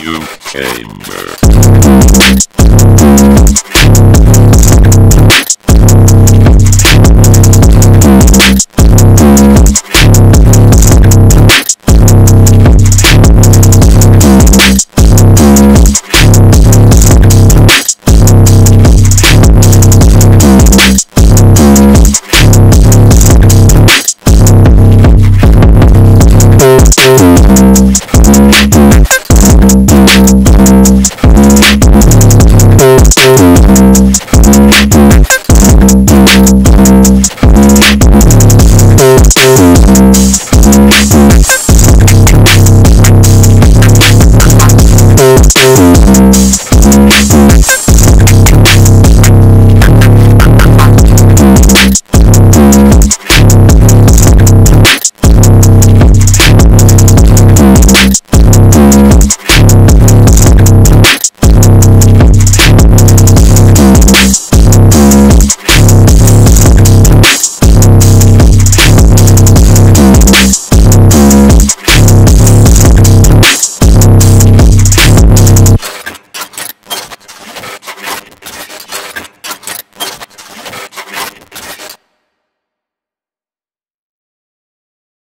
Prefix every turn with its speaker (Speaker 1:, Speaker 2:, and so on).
Speaker 1: You chamber.